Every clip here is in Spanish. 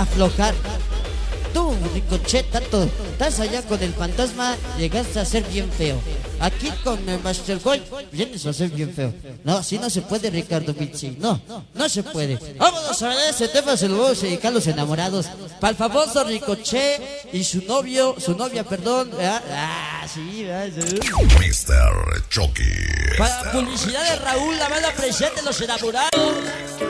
aflojar. Tú, Ricochet, tanto estás allá con el fantasma, llegaste a ser bien feo. Aquí con el Master Gold vienes a ser bien feo. No, así no se puede, Ricardo Pizzi. No, no se puede. Vámonos a ver ese tema, se lo vamos a dedicar a los enamorados. Para el famoso Ricochet y su novio, su novia, perdón. ¿verdad? Ah, sí. Mr. Chucky. Para publicidad de Raúl, la banda presente, los enamorados.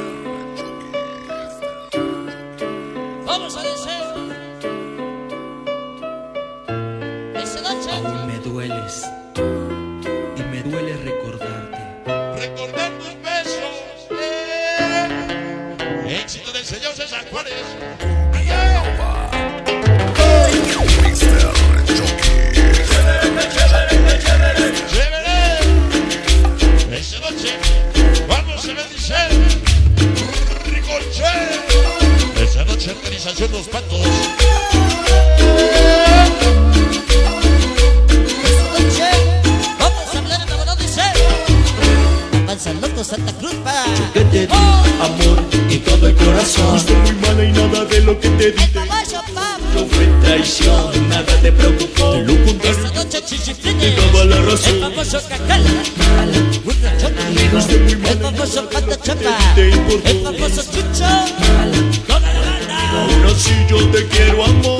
hueles. Loco Santa Cruz, pa. Que te di amor y todo el corazón. Fuiste muy mala y nada de lo que te El Pablo. No fue traición, nada te preocupó. De lo contrario noche chichiflines. te daba la El razón famoso cacala. Muy El mala famoso nada de pata lo que chapa. te El famoso chucho. Toda la banda. Aún así yo te quiero amor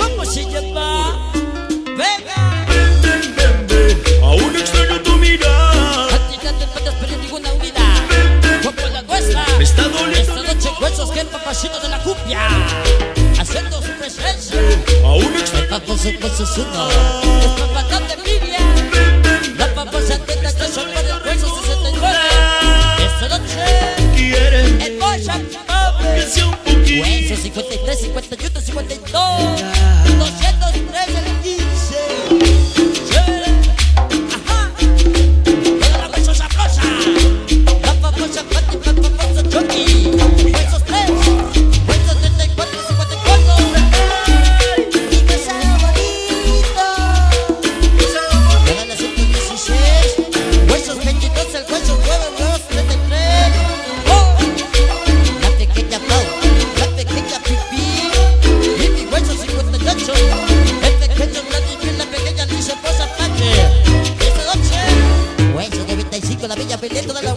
cumbia. Haciendo su presencia. Aún El extraño famoso hueso es papacán de envidia. La famosa teta que son para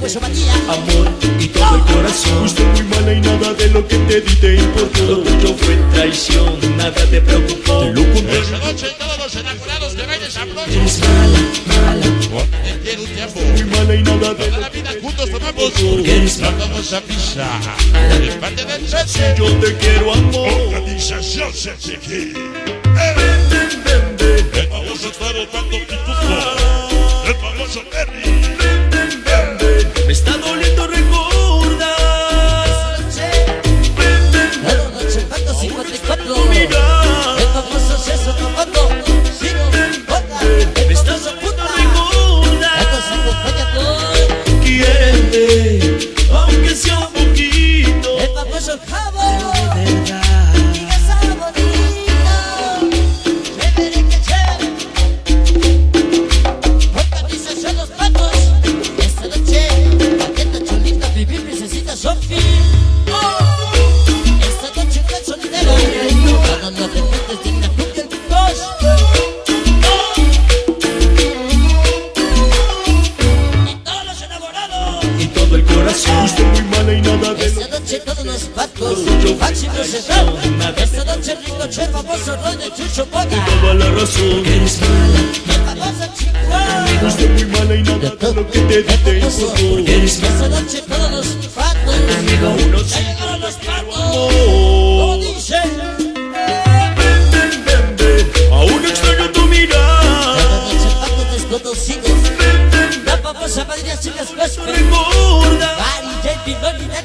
hueso manía. Amor y todo el corazón Fuiste muy mala y nada de lo que te di te Lo importó tuyo fue traición, nada te preocupó. De lo Esa contrario noche todos los enamorados que bailen sabroso. Eres mala, mala, Tiene un tiempo. Muy mala y nada de Toda lo la que vida te di juntos te tomamos Porque eres la mala. famosa pizza. Es parte del set. yo te quiero amor Organización CCG. Ven, ven, ven, ven El Lord. Corazón. Fuiste muy mala y nada de Esta noche todos los patos, máximo central. Esta noche Ricochet, famoso Roy de Chucho Boca. la razón. Eres El famoso Chihuahua. Fuiste muy mala y nada de lo que te di te eres Esta mala. noche todos los patos. Uno Ya llegaron los patos. Como Oh. dicen. Ven, ven, ven, ven. Aún extraño tu mirada. Esta noche patos desconocidos. Ven, ven, La famosa Madrid Chicas. Everybody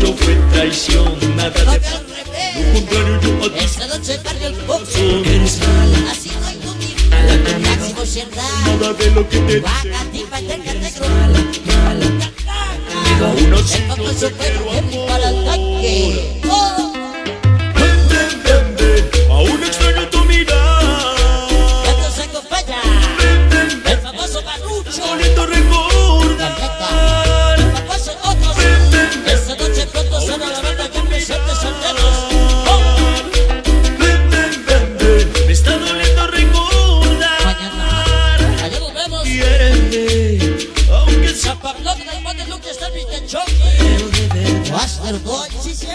todo fue traición, nada de Lo contrario yo a ti. Esta noche perdió el corazón. Eres mala, así no hay motivo. Mala Nada de lo que te dije. Vaca, negro. Mala, mala. Amor. Pablo, de Luke está Mr. Chucky. Master Boy, sí, sí.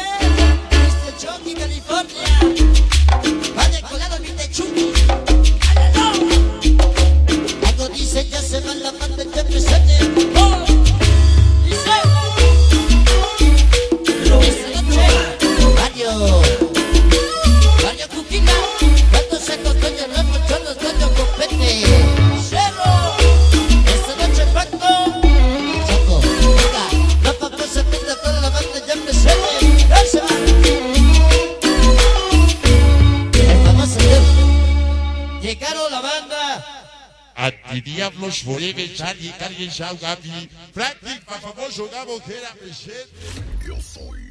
Antidiablos Forever, Charlie, Carmen Shao, Gabi, Franklin, famoso Gabo, que era presente. Yo soy